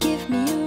give me